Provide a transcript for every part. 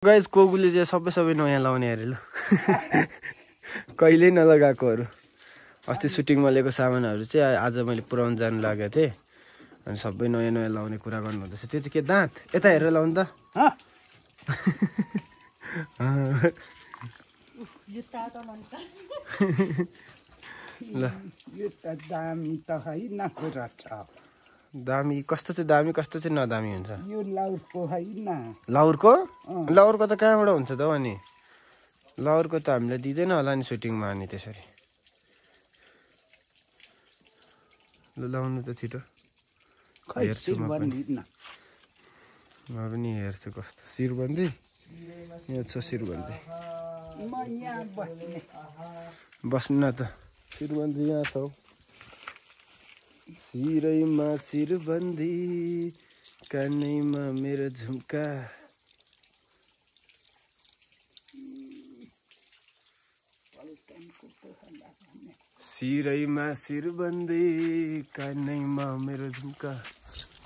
Guys कोगुले चाहिँ सबै सबै नयाँ लाउने अरे ल। कहिल्यै नलगाएकोहरू अस्ति सुटिङमा लिएको सामानहरू चाहिँ आज मैले पुऱ्याउनु जानु लागेको थिएँ। अनि सबै नयाँ नयाँ लाउने कुरा गर्नुहुँदैछ। त्यो चाहिँ के दाँत? यता हेरेर लाउनु त। ल। दामी कस्तो चाहिँ दामी कस्तो चाहिँ नदामी हुन्छ? यो लाउको होइन लाउरको? लाउरको त कहाँबाट हुन्छ त हौ अनि? लाउरको त हामीलाई दिँदैन होला नि सुटिङमा अनि त्यसरी। ल लाउनु त छिटो। हेर्छु म पनि। भन्दिनँ म पनि हेर्छु कस्तो। शिरबन्दी? यहाँ छ शिरबन्दी। म यहाँ बस्ने। बस्नु न त। शिरबन्दी यहाँ छ हौ। शिरैमा शिरबन्दी कानैमा मेरो झुम्का। शिरैमा शिरबन्दी कानैमा मेरो झुम्का।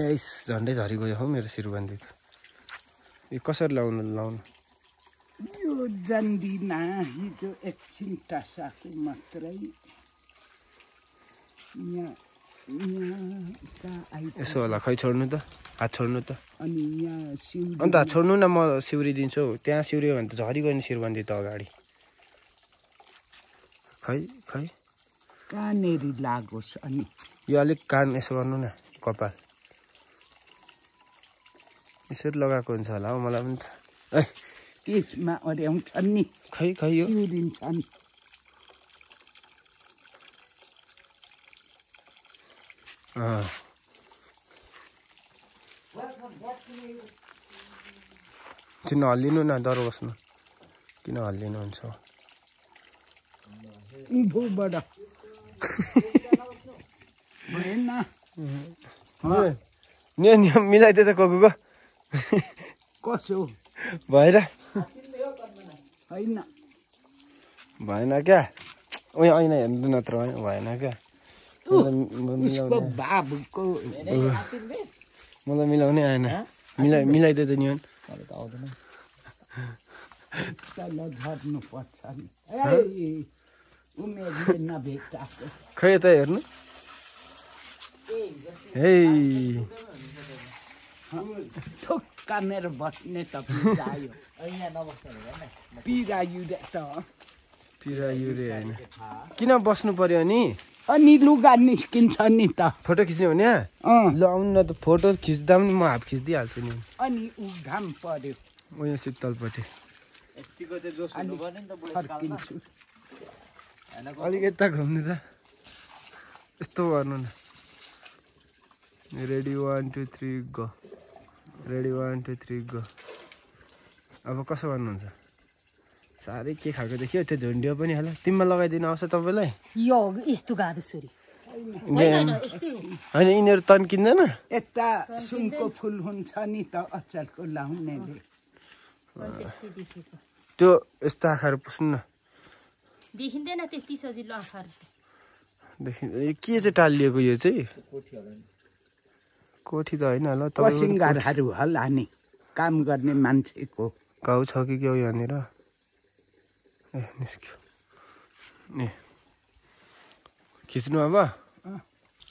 ए झन्डै झरी गयो हौ मेरो शिरबन्दी त। यो कसरी लाउनु लाउनु? यो जान्दिनँ हिजो एकछिन टासाको मात्रै। यहाँ यसो होला खै छोड्नु त? हात छोड्नु त? अन्त हात छोड्नु न म सिउरिदिन्छु हौ। त्यहाँ सिउरियो भने त झरी गयो नि शिरबन्दी त अगाडि। खै खै? कहाँनिर लागोस् अनि। यो अलिक कान यसो गर्नु न कपाल। यसरी लगाएको हुन्छ होला हौ मलाई पनि थाहा। त्यसमा अड्याउँछन् नि। खै खै यो? सिउरिन्छन्। चिन्न हल्लिनु न डर बस्नु। किन हल्लिनुहुन्छ? मिलाइदियो त कोको कसो? भएर? भएन क्या? उयो ऐना हेर्नु नत्र भएन क्या? मलाई- मिलाउने बाबुको मलाई मिलाउनै आएन। मिलाइ मिलाइदियो त नि झर्नु पर्छ खै यता हेर्नु। हे ठुक्क मेरो बस्ने त पिरायो। पिरायु रे त। होइन। किन बस्नु पर्यो नि अनि लुगा निस्किन्छ नि त। फोटो खिच्ने हो नि ल आउनु न त फोटो खिच्दा पनि म हाफ खिचिदिइहाल्छु नि। अनि ऊ घाम पर्यो। उयो शीतलपट्टि। अलिक यता घुम्नु त। यस्तो गर्नु न। Ready one two three go. Ready one two three go. अब कसो गर्नुहुन्छ? साह्रै के खाएको देखियो त्यो झुन्डियो पनि होला। तिमीमा लगाइदिनु आउँछ तपाईँलाई? यो यस्तो गाह्रो छोरी। होइन यिनीहरू तन्किँदैन? यता सुनको फुल हुन्छ नि त अचारको लाउनेले। त्यो यस्तो आँखाहरू पुस्नु। न देखिँदैन त्यति सजिलो आँखाहरू देखि यो के चाहिँ टालिएको यो चाहिँ? कोठी त होइन होला तपाईँ पसिङ्गारहरू होला नि काम गर्ने मान्छेको। घाउ छ कि क्या हो यहाँनिर? निस्क्यो ए खिच्नु अब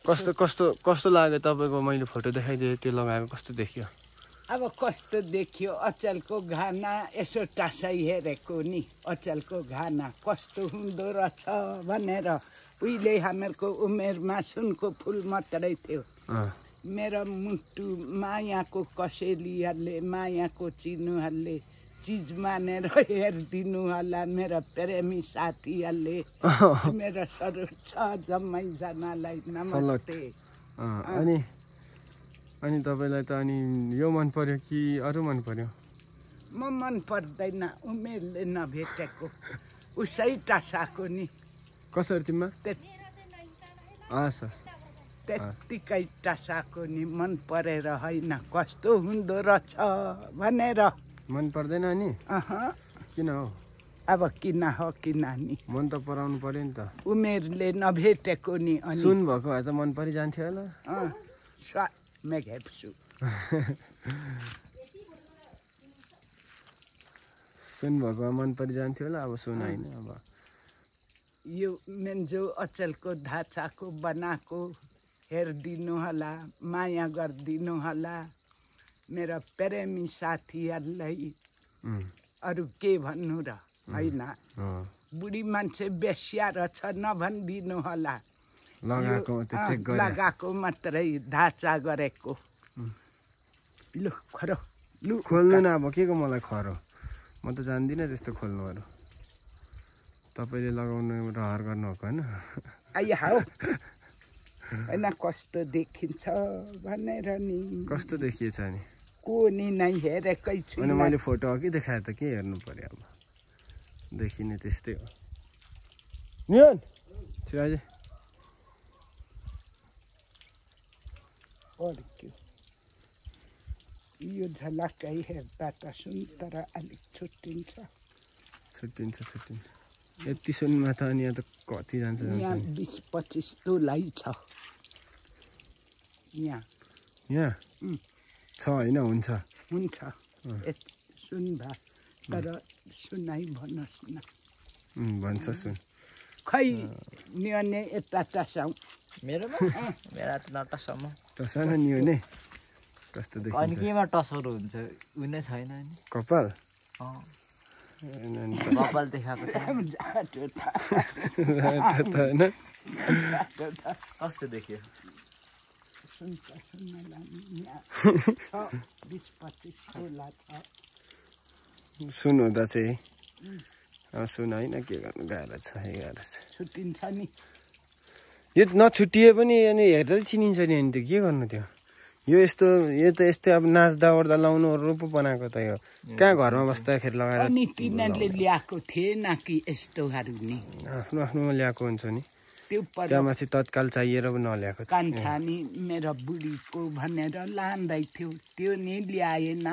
कस्तो कस्तो कस्तो लाग्यो तपाईँको मैले फोटो देखाइदिएँ त्यो लगाएको कस्तो देखियो अब कस्तो देखियो अचलको घाना यसो टासाइ हेरेको नि अचलको घाना कस्तो हुँदो रहेछ भनेर उहिले हामीहरूको उमेरमा सुनको फुल मात्रै थियो मेरो मुटु मायाको कसैलीहरूले मायाको चिनुहरूले चिज मानेर हेरिदिनु होला मेरो प्रेमी साथीहरूले। मेरो सर छ जम्मैजनालाई नमस्ते। अनि अनि तपाईँलाई त अनि यो मन पर्यो कि अरू मन पर्यो? म मन पर्दैन उमेरले नभेटेको। उसै टासाको नि कसरी तिमीमा? हस् हस्। त्यत्तिकै टासाको नि मन परेर होइन कस्तो हुँदो रहेछ भनेर। मन पर्दैन अह। किन हौ? अब किन हो किन नि? मन त पराउनु पर्यो नि त। उमेरले नभेटेको नि सुन भएको भए त मन परिजान्थ्यो होला। सुन भएकोमा मन परिजान्थ्यो होला अब सुन होइन अब। यो मेन्जो अचलको ढाँचाको बनाएको हेरिदिनु होला माया गरिदिनु होला। मेरा प्रेमी साथीहरूलाई अरू के भन्नु र? होइन। बुढी मान्छे बेस्या रहेछ नभनिदिनु होला। लगाएको मात्रै ढाँचा गरेको। लु खरो। लु खोल्नु न अब के को मलाई खरो? म त जान्दिनँ त्यस्तो खोल्नुहरू तपाईँले लगाउनु रहर गर्नुभएको होइन? होइन कस्तो देखिन्छ भनेर नि। कस्तो देखिएछ नि। को नि नै हेरेकै छु मैले फोटो अघि देखाएँ त के हेर्नु पर्यो अब? देखिने त्यस्तै हो। नियन शिवाजी। यो झलक्कै हेर्दा त सुन तर अलिक छुट्टिन्छ। छुट्टिन्छ छुट्टिन्छ। यति सुनमा त अनि यहाँ त कति जान्छ यहाँ। बिस पच्चिस तोलाई छ। यहाँ। यहाँ? छ होइन हुन्छ। हुन्छ। सुन भा तर सुनाइ भन्नुहोस् न। भन्छ सुन। खै नियने यता टासाउँ मेरोमा? मेरा त नटसम्म त सानो नि हो नि कस्तो अनि देखिन्छ केमा टसहरू हुन्छ? उ नै छैन नि। कपाल? कपाल देखाएको होइन कस्तो देखियो? सुन हुँदा चाहिँ सुन होइन के गर्नु गाह्रो छ है गाह्रो छ। छुट्टिन्छ नि। यो नछुट्टिए पनि अनि हेर्दै चिनिन्छ नि अनि त्यो के गर्नु त्यो? यो यस्तो यो त यस्तै अब नाच्दा ओर्दा लाउनुहरू पो बनाएको त यो। कहाँ घरमा बस्दाखेरि लगाएर अनि तिनीहरूले ल्याएको थिएन कि यस्तोहरू नि आफ्नो आफ्नोमा ल्याएको हुन्छ नि। त्यो माथि तत्काल चाहिएर नल्याएको। कान्छा नि मेरो बुढीको भनेर लाँदै थियो। त्यो नि ल्याएन।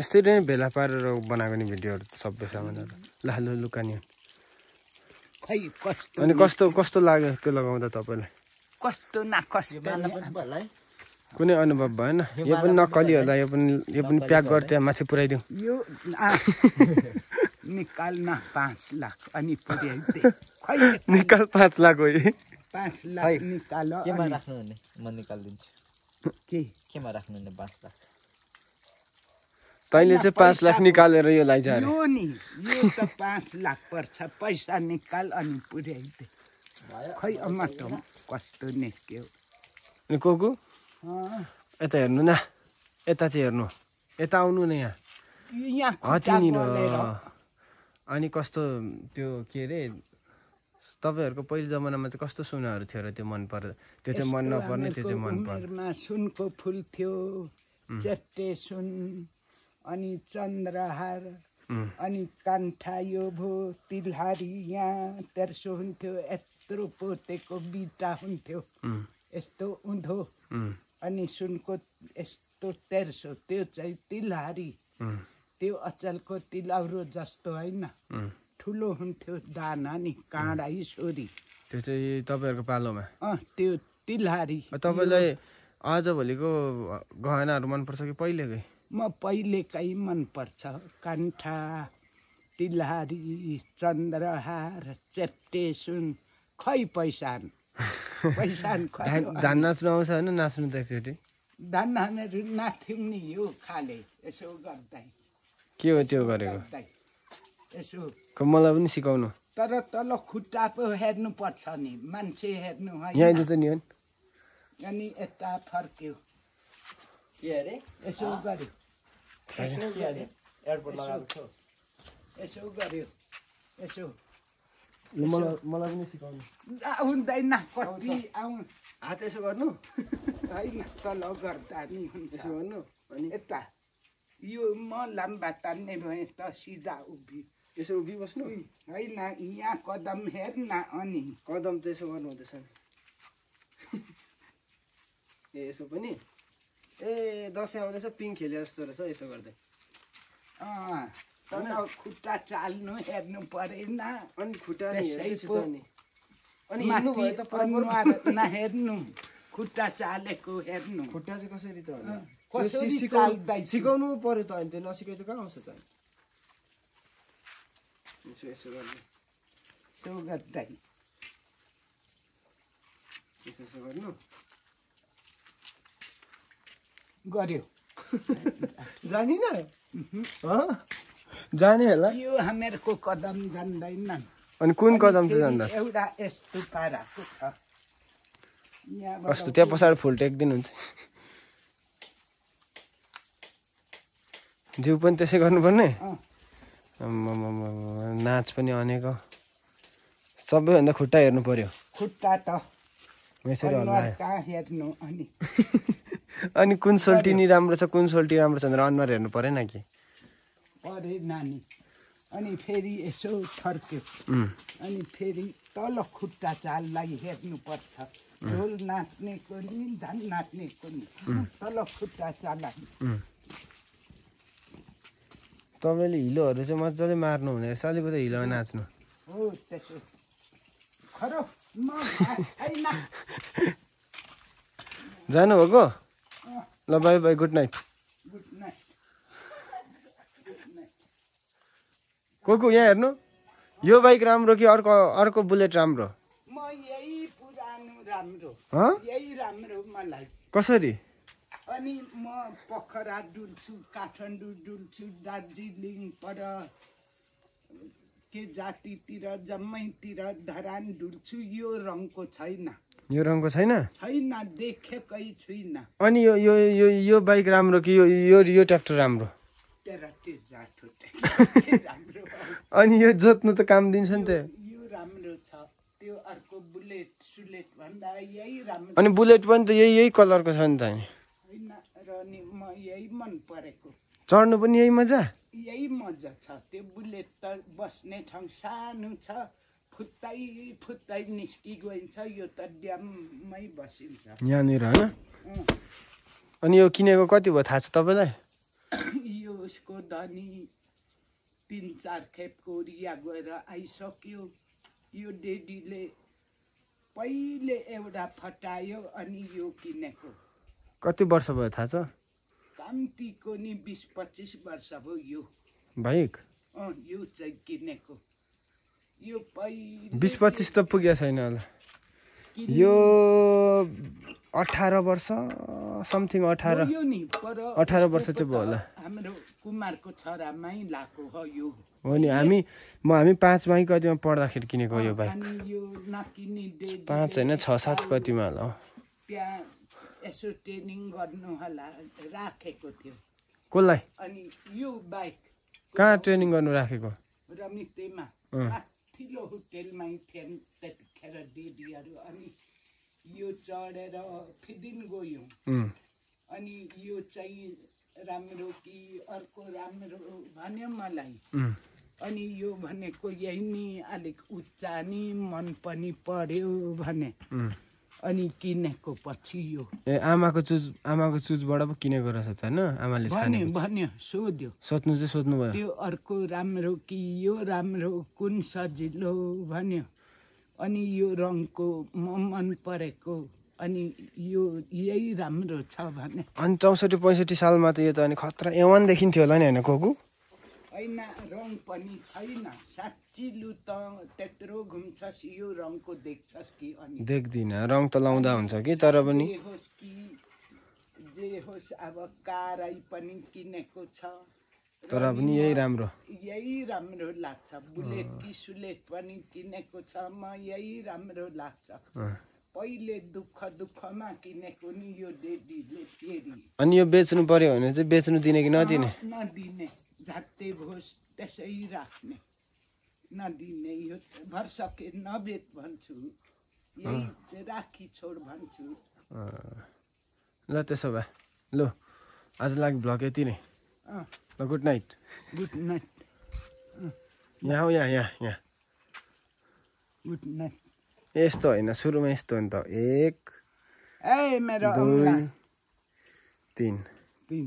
यस्तै नै भेला पारेर बनाएको नि भिडियोहरू त सबै सामानहरू। ला लु लुका नि खै कस्तो अनि कस्तो कस्तो लाग्यो त्यो लगाउँदा तपाईँलाई? कस्तो न कस्तो नि। कुनै अनुभव भएन। यो पनि नक्कली होला यो पनि यो पनि प्याक गरेर त्यहाँ माथि पुऱ्याइदिउँ। यो निकाल्न पाँच लाख अनि पुर्याइदे खै निकाल? पाँच लाख हो। पाँच लाख निकाल केमा अनि राख्नुहुने? म निकालिदिन्छु। के? केमा राख्नुहुने पाँच लाख? तैँले चाहिँ पाँच लाख निकालेर यो लैजा यो नि यो त पाँच लाख पर्छ। पैसा निकाल अनि पुर्याइदे खै अम्मा त कस्तो निस्क्यो? अनि को को यता हेर्नु न। यता चाहिँ हेर्नु। यता आउनु न यहाँ। यो यहाँ हो खुट्टा त्यहाँनिर गलेर अनि कस्तो त्यो के अरे तपाईँहरूको पहिलो जमानामा चाहिँ कस्तो सुनाहरू थियो र त्यो मन पर त्यो चाहिँ मन नपर्ने त्यो चाहिँ मन पर्ने उमेरमा सुनको फुल थियो। चेप्टे सुन। अनि चन्द्रहार। अनि कान्ठा यो भो तिलहारी यहाँ तेर्सो हुन्थ्यो। यत्रो पोतेको बिटा हुन्थ्यो। यस्तो उँधो। अनि सुनको यस्तो तेर्सो त्यो चाहिँ तिलहारी। त्यो अचलको तिलौरो जस्तो होइन। ठुलो हुन्थ्यो दाना नि काँडा छोरी त्यो चाहिँ तपाईँहरूको पालोमा? अँ त्यो तिलहारी। तपाईँलाई आजभोलिको गहनाहरू मनपर्छ कि पहिलेकै? म पहिलेकै मनपर्छ। कान्ठा तिलहारी चन्द्रहार चेप्टे सुन खै खै धान नाच्नु आउँछ होइन नाच्नु त एकचोटि धान हामीहरू नाथ्यौँ नि यो खाले यसो गर्दै के हो त्यो गरेको यसो मलाई पनि सिकाउनु तर तल खुट्टा पो हेर्नुपर्छ नि मान्छे हेर्नु यहाँ त नि हो नि। अनि यता फर्क्यो के अरे यसो गर्यो यसो गर्यो यसो गर्यो यसो ल मलाई मलाई पनि सिकाउनु। हुँदैन कति? आउँ हात यसो गर्नु। होइन तल गर्दा नि हुन्छ। यसो गर्नु अनि? यता यो म लाम्बा तान्ने भएँ त सिधा उभि यसो उभि बस्नु। होइन यहाँ कदम हेर्न अनि। कदम त यसो गर्नु हुँदैछ नि। ए यसो पनि? ए दसैँ आउँदैछ पिङ खेले जस्तो रहेछ हौ यसो गर्दै। अँ, तर खुट्टा चाल्नु हेर्नु परेन। अनि खुट्टा अनि नहेर्नु खुट्टा चालेको हेर्नु। खुट्टा चाहिँ कसरी त होला? त्यो सिकाउनु पर्यो त अनि त्यो नसिकाइ त कहाँ आउँछ त? यसो यसो गर्ने। सो गर्दै। यसो यसो गर्नु। गर्यो। जानिन जाने होला। यो हामीहरूको कदम जान्दैनन्। अनि कुन कदम चाहिँ जान्दा एउटा यस्तो पाराको छ। कस्तो त्यहाँ पछाडि फुल टेक्दिनु हुन्छ जिउ पनि त्यसै गर्नुपर्ने? नाच पनि अनेक सबैभन्दा खुट्टा हेर्नु पर्यो खुट्टा त हेर्नु अनि? अनि कुन सोल्टिनी राम्रो छ कुन सोल्टी राम्रो छ भनेर अनुहार हेर्नु परेन कि? परे नानी। अनि फेरि यसो फर्क्यो अनि फेरि तल खुट्टा चाललाई हेर्नुपर्छ। ढोल नाच्नेको नि धान नाच्नेको नि तल खुट्टा उम्। तपाईँले हिलोहरू चाहिँ मजाले मार्नु हुने रहेछ। अलिकति हिलोमा नाच्नु। हो त्यसो। खरो जानुभएको? ल bye bye good night. Good night. को को यहाँ हेर्नु। यो बाइक राम्रो कि अर्को अर्को बुलेट राम्रो? कसरी? अनि म पोखरा डुल्छु काठमाडौँ डुल्छु दार्जिलिङ पर के जातितिर जम्मैतिर धरान डुल्छु यो रङको छैन। यो रङको छैन? छैन देखेकै छुइनँ। अनि यो यो यो यो बाइक राम्रो कि यो यो यो ट्र्याक्टर राम्रो? अनि यो जोत्नु त काम दिन्छ नि त। यो राम्रो छ। त्यो अर्को बुलेट सुलेट भन्दा यही राम्रो अनि बुलेट पनि त यही यही कलरको छ नि त नि होइन र नि म यही मन परेको। चढ्नु पनि यही मजा? यही मजा छ। त्यो बुलेट त बस्ने ठाउँ सानो छ। फुत्तै फुत्तै निस्कि गइन्छ यो त ड्याममै बसिन्छ। यहाँनिर होइन अनि यो किनेको कति भयो? थाहा छ तपाईँलाई? यो उसको धनी तिन चार खेप कोरिया गएर आइसक्यो। यो डेडीले पहिले एउटा फटायो अनि यो किनेको। कति वर्ष भयो थाहा छ? कम्तीको नि बिस पच्चिस वर्ष भयो यो। बाइक अँ यो चाहिँ किनेको। यो पहिले बिस पच्चिस त पुगेको छैन होला। यो अठार वर्ष समथिङ अठार। अठार वर्ष चाहिँ भयो होला। हाम्रो कुमारको छोरामै लाएको हो यो। हो नि हामी म हामी पाँचमा कतिमा पढ्दाखेरि किनेको यो बाइक। पाँच होइन छ सात कतिमा होला। यसो ट्रेनिङ गर्नु होला राखेको थियो। कसलाई? अनि यो बाइक कहाँ ट्रेनिङ गर्नु राखेको? रमितेमा। माथिल्लो होटेलमै थिएन त्यतिखेर डेडीहरू अनि यो चढेर फिदिन गयौँ। अनि यो चाहिँ राम्रो कि अर्को राम्रो भन्यो मलाई। अनि यो भनेको यही नि अलिक उच्चा नि मन पनि पर्यो भने। अनि किनेको पछि यो ए आमाको चुज आमाको चुजबाट पो किनेको रहेछ त होइन? आमाले भन्यो भन्यो सोध्यो। सोध्नु चाहिँ सोध्नु भयो त्यो अर्को राम्रो कि यो राम्रो? कुन सजिलो? भन्यो। अनि यो रङको म मन परेको अनि यो यही राम्रो छ भने अनि चौसठी पैँसठी सालमा त यो त अनि खतरा एवानदेखि थियो होला नि होइन कोकु? होइन रङ पनि छैन। साँच्ची लु त त्यत्रो घुम्छस् यो रङको देख्छस् कि अनि। देख्दिनँ रङ त लाउँदा हुन्छ कि तर पनि? होस् कि जे होस् अब कारै पनि किनेको छ। तर पनि यही राम्रो। यही राम्रो लाग्छ। बुलेट कि सुलेट पनि किनेको छ म यही राम्रो लाग्छ। पहिले दुःख दुःखमा किनेको नि यो डेडीले फेरि। अनि यो बेच्नु पर्यो भने चाहिँ बेच्नु दिने कि नदिने? नदिने। झट्टै भोस त्यसै राख्ने नदिने यो भरसके नबेच भन्छु यही राखी छोड भन्छु। ल त्यसो भए लु आज लागि भ्लग यति नै ल गुड नाइट गुड नाइट यहाँ हो यहाँ यहाँ यहाँ गुड नाइट यस्तो होइन सुरुमा यस्तो हो नि त एक ए मेरो दुई तिन तिन